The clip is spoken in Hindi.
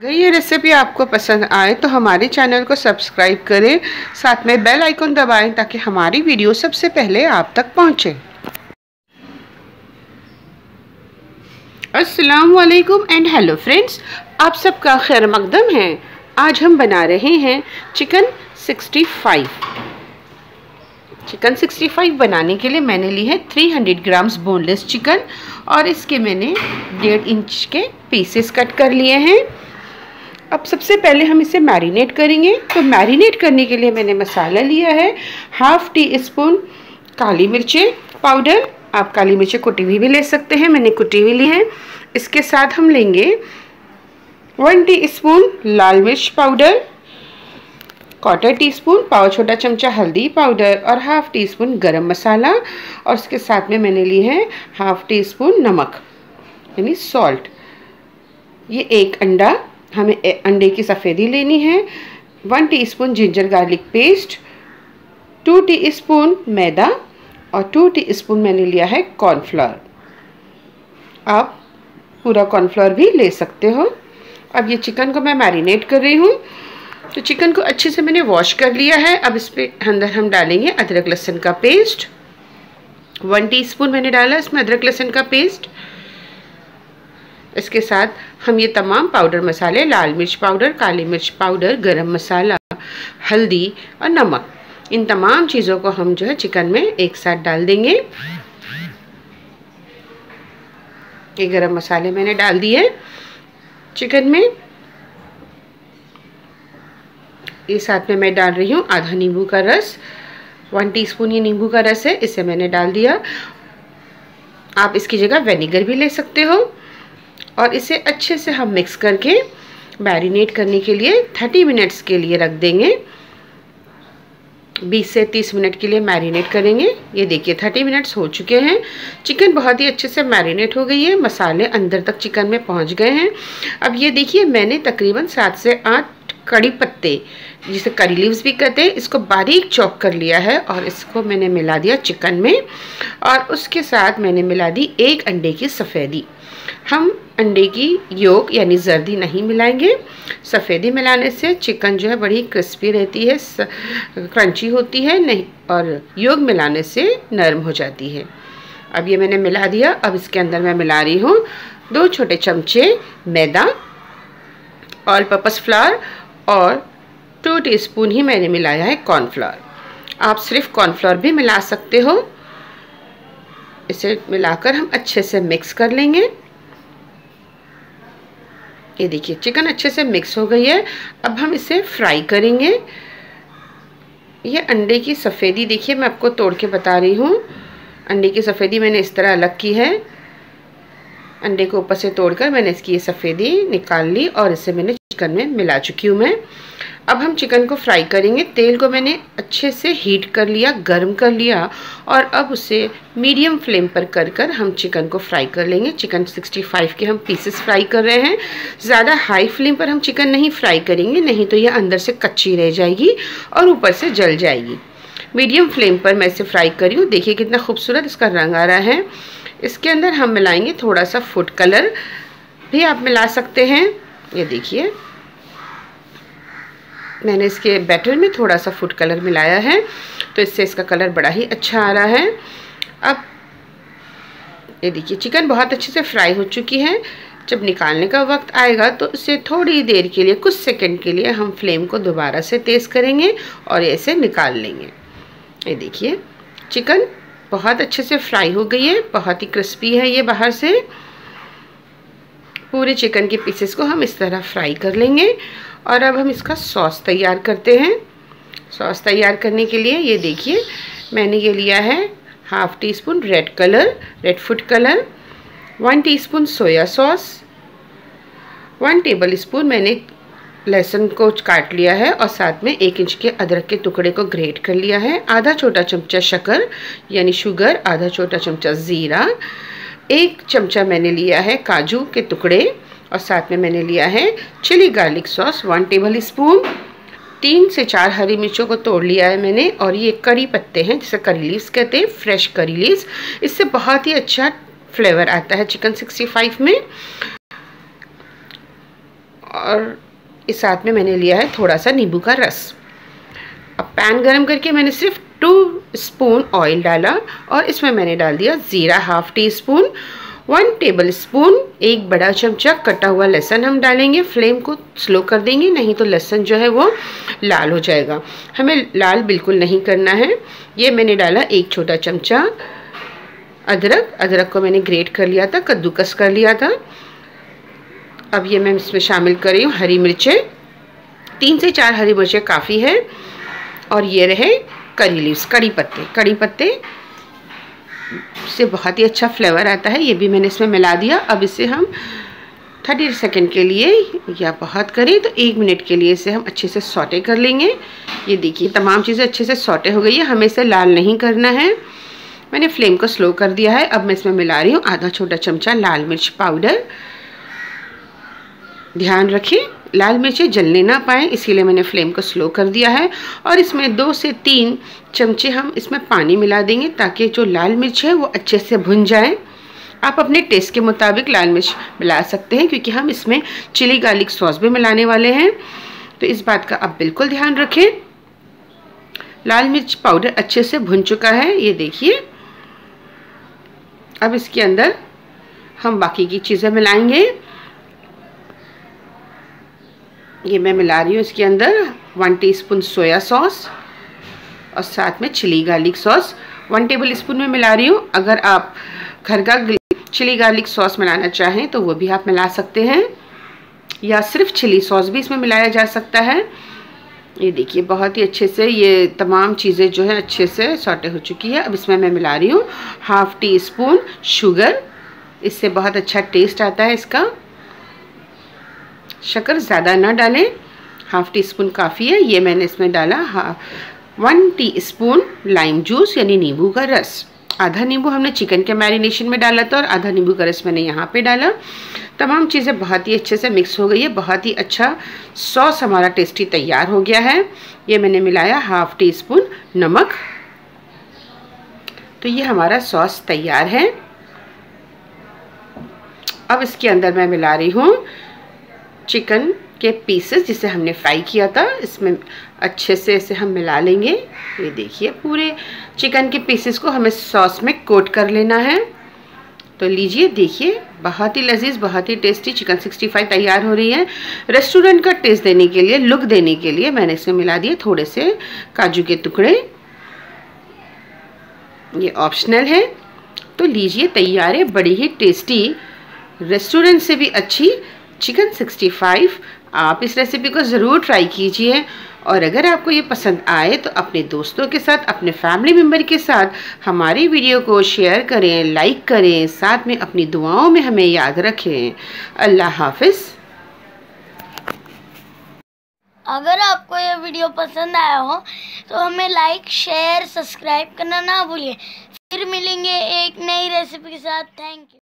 अगर ये रेसिपी आपको पसंद आए तो हमारे चैनल को सब्सक्राइब करें, साथ में बेल आइकन दबाएँ ताकि हमारी वीडियो सबसे पहले आप तक पहुँचे। अस्सलाम वालेकुम एंड हेलो फ्रेंड्स आप सबका खैर मकदम है। आज हम बना रहे हैं चिकन 65 चिकन 65 बनाने के लिए मैंने ली है 300 ग्राम्स बोनलेस चिकन और इसके मैंने डेढ़ इंच के पीसेस कट कर लिए हैं। अब सबसे पहले हम इसे मैरिनेट करेंगे। तो मैरिनेट करने के लिए मैंने मसाला लिया है, हाफ़ टी स्पून काली मिर्चें पाउडर। आप काली मिर्चें कुटी हुई भी ले सकते हैं, मैंने कुटी हुई ली है। इसके साथ हम लेंगे वन टी स्पून लाल मिर्च पाउडर। क्वार्टर टी स्पून पाव छोटा चमचा हल्दी पाउडर और हाफ़ टी स्पून गरम मसाला और उसके साथ में मैंने ली है हाफ़ टी स्पून नमक, यानी सॉल्ट ये एक अंडा, हमें अंडे की सफ़ेदी लेनी है one teaspoon ginger garlic paste two teaspoon मैदा और टू टीस्पून मैंने लिया है कॉर्नफ्लोर आप पूरा कॉर्नफ्लोर भी ले सकते हो. अब ये चिकन को मैं मैरिनेट कर रही हूँ तो चिकन को अच्छे से मैंने वॉश कर लिया है। अब इस पर अंदर हम डालेंगे अदरक लहसुन का पेस्ट वन टीस्पून मैंने डाला इसमें अदरक लहसुन का पेस्ट इसके साथ हम ये तमाम पाउडर मसाले, लाल मिर्च पाउडर काली मिर्च पाउडर गरम मसाला, हल्दी और नमक। इन तमाम चीज़ों को हम जो है चिकन में एक साथ डाल देंगे। ये गरम मसाले मैंने डाल दिए चिकन में। ये साथ में मैं डाल रही हूँ आधा नींबू का रस। वन टीस्पून ये नींबू का रस है, इसे मैंने डाल दिया। आप इसकी जगह वेनेगर भी ले सकते हो। और इसे अच्छे से हम मिक्स करके मैरिनेट करने के लिए 30 मिनट्स के लिए रख देंगे। 20 से 30 मिनट के लिए मैरिनेट करेंगे। ये देखिए 30 मिनट्स हो चुके हैं। चिकन बहुत ही अच्छे से मैरिनेट हो गई है। मसाले अंदर तक चिकन में पहुँच गए हैं। अब ये देखिए मैंने तकरीबन सात से आठ कड़ी पत्ते, जिसे करी लीव्स भी कहते हैं, इसको बारीक चॉप कर लिया है और इसको मैंने मिला दिया चिकन में और उसके साथ मैंने मिला दी एक अंडे की सफ़ेदी। हम अंडे की योग यानी जर्दी नहीं मिलाएँगे। सफ़ेदी मिलाने से चिकन जो है बड़ी क्रिस्पी रहती है क्रंची होती है, नहीं, और योग मिलाने से नरम हो जाती है। अब ये मैंने मिला दिया, अब इसके अंदर मैं मिला रही हूँ दो छोटे चमचे मैदा ऑल पर्पस फ्लावर और टू टीस्पून ही मैंने मिलाया है कॉर्नफ्लावर आप सिर्फ़ कॉर्नफ्लावर भी मिला सकते हो। इसे मिलाकर हम अच्छे से मिक्स कर लेंगे। ये देखिए चिकन अच्छे से मिक्स हो गई है। अब हम इसे फ्राई करेंगे। ये अंडे की सफ़ेदी, देखिए मैं आपको तोड़ के बता रही हूँ। अंडे की सफ़ेदी मैंने इस तरह अलग की है। अंडे को ऊपर से तोड़कर मैंने इसकी ये सफ़ेदी निकाल ली और इसे मैंने चिकन में मिला चुकी हूँ मैं। अब हम चिकन को फ्राई करेंगे। तेल को मैंने अच्छे से हीट कर लिया, गर्म कर लिया और अब उसे मीडियम फ्लेम पर कर कर हम चिकन को फ्राई कर लेंगे। चिकन 65 के हम पीसेस फ्राई कर रहे हैं। ज़्यादा हाई फ्लेम पर हम चिकन नहीं फ्राई करेंगे, नहीं तो यह अंदर से कच्ची रह जाएगी और ऊपर से जल जाएगी। मीडियम फ्लेम पर मैं इसे फ्राई करी हूँ। देखिए कितना खूबसूरत इसका रंग आ रहा है। इसके अंदर हम मिलाएँगे थोड़ा सा फ़ूड कलर भी आप मिला सकते हैं। ये देखिए। मैंने इसके बैटर में थोड़ा सा फ़ूड कलर मिलाया है तो इससे इसका कलर बड़ा ही अच्छा आ रहा है। अब ये देखिए चिकन बहुत अच्छे से फ्राई हो चुकी है। जब निकालने का वक्त आएगा तो इसे थोड़ी देर के लिए, कुछ सेकंड के लिए हम फ्लेम को दोबारा से तेज़ करेंगे और ऐसे निकाल लेंगे। ये देखिए चिकन बहुत अच्छे से फ्राई हो गई है, बहुत ही क्रिस्पी है ये बाहर से। पूरे चिकन के पीसेस को हम इस तरह फ्राई कर लेंगे। और अब हम इसका सॉस तैयार करते हैं। सॉस तैयार करने के लिए ये देखिए, मैंने ये लिया है half teaspoon red colour, red food colour, one teaspoon soya sauce, one tablespoon मैंने लहसुन को काट लिया है और साथ में एक इंच के अदरक के टुकड़े को ग्रेट कर लिया है। आधा छोटा चमचा शक्कर, यानी शुगर, आधा छोटा चमचा ज़ीरा, एक चमचा मैंने लिया है काजू के टुकड़े और साथ में मैंने लिया है chilli garlic sauce, one tablespoon. तीन से चार हरी मिर्चों को तोड़ लिया है मैंने और ये करी पत्ते हैं, जिसे करी लीव्स कहते हैं, फ्रेश करी लीव्स। इससे बहुत ही अच्छा फ्लेवर आता है चिकन सिक्सटी फाइव में। और इस साथ में मैंने लिया है थोड़ा सा नींबू का रस। अब पैन गरम करके मैंने सिर्फ़ टू स्पून ऑयल डाला और इसमें मैंने डाल दिया ज़ीरा half teaspoon one tablespoon, एक बड़ा चमचा कटा हुआ लहसन हम डालेंगे। फ्लेम को स्लो कर देंगे, नहीं तो लहसुन जो है वो लाल हो जाएगा। हमें लाल बिल्कुल नहीं करना है। ये मैंने डाला एक छोटा चमचा अदरक। अदरक को मैंने ग्रेट कर लिया था, कद्दूकस कर लिया था। अब ये मैं इसमें शामिल कर रही हूँ। हरी मिर्चें। तीन से चार हरी मिर्चें काफ़ी है और ये रहे करी लीव्स कड़ी पत्ते। कड़ी पत्ते से बहुत ही अच्छा फ्लेवर आता है। ये भी मैंने इसमें मिला दिया। अब इसे हम थर्टी सेकेंड के लिए या बहुत करें तो एक मिनट के लिए इसे हम अच्छे से सॉटे कर लेंगे। ये देखिए, तमाम चीज़ें अच्छे से सॉटे हो गई है। हमें इसे लाल नहीं करना है। मैंने फ्लेम को स्लो कर दिया है। अब मैं इसमें मिला रही हूँ आधा छोटा चमचा लाल मिर्च पाउडर। ध्यान रखें लाल मिर्चें जलने ना पाएँ, इसीलिए मैंने फ्लेम को स्लो कर दिया है। और इसमें दो से तीन चमचे हम इसमें पानी मिला देंगे ताकि जो लाल मिर्च है वो अच्छे से भुन जाए। आप अपने टेस्ट के मुताबिक लाल मिर्च मिला सकते हैं, क्योंकि हम इसमें चिली गार्लिक सॉस भी मिलाने वाले हैं। तो इस बात का आप बिल्कुल ध्यान रखें। लाल मिर्च पाउडर अच्छे से भुन चुका है, ये देखिए। अब इसके अंदर हम बाकी की चीज़ें मिलाएँगे। ये मैं मिला रही हूँ इसके अंदर वन टीस्पून सोया सॉस और साथ में chilli garlic sauce one tablespoon में मिला रही हूँ। अगर आप घर का चिली गार्लिक सॉस मिलाना चाहें तो वो भी आप मिला सकते हैं। या सिर्फ़ चिली सॉस भी इसमें मिलाया जा सकता है। ये देखिए, बहुत ही अच्छे से ये तमाम चीज़ें जो है अच्छे से सॉटे हो चुकी है। अब इसमें मैं मिला रही हूँ हाफ़ टी स्पून शुगर इससे बहुत अच्छा टेस्ट आता है इसका। शक्कर ज़्यादा ना डालें। हाफ़ टी स्पून काफ़ी है, ये मैंने इसमें डाला। One teaspoon lime juice, यानी नींबू का रस। आधा नींबू हमने चिकन के मैरिनेशन में डाला था और आधा नींबू का रस मैंने यहाँ पे डाला। तमाम चीज़ें बहुत ही अच्छे से मिक्स हो गई है। बहुत ही अच्छा सॉस हमारा टेस्टी तैयार हो गया है। ये मैंने मिलाया हाफ़ टी स्पून नमक। तो ये हमारा सॉस तैयार है। अब इसके अंदर मैं मिला रही हूँ चिकन के पीसेस जिसे हमने फ्राई किया था, इसमें अच्छे से इसे हम मिला लेंगे। ये देखिए, पूरे चिकन के पीसेस को हमें सॉस में कोट कर लेना है। तो लीजिए, देखिए, बहुत ही लजीज, बहुत ही टेस्टी चिकन 65 तैयार हो रही है। रेस्टोरेंट का टेस्ट देने के लिए लुक देने के लिए मैंने इसमें मिला दिए थोड़े से काजू के टुकड़े। ये ऑप्शनल है। तो लीजिए, तैयार है बड़ी ही टेस्टी रेस्टोरेंट से भी अच्छी चिकन 65 आप इस रेसिपी को ज़रूर ट्राई कीजिए। और अगर आपको ये पसंद आए तो अपने दोस्तों के साथ, अपने फैमिली मेंबर के साथ हमारी वीडियो को शेयर करें लाइक करें, साथ में अपनी दुआओं में हमें याद रखें। अल्लाह हाफिज़। अगर आपको ये वीडियो पसंद आया हो तो हमें लाइक शेयर सब्सक्राइब करना ना भूलिए। फिर मिलेंगे एक नई रेसिपी के साथ। Thank you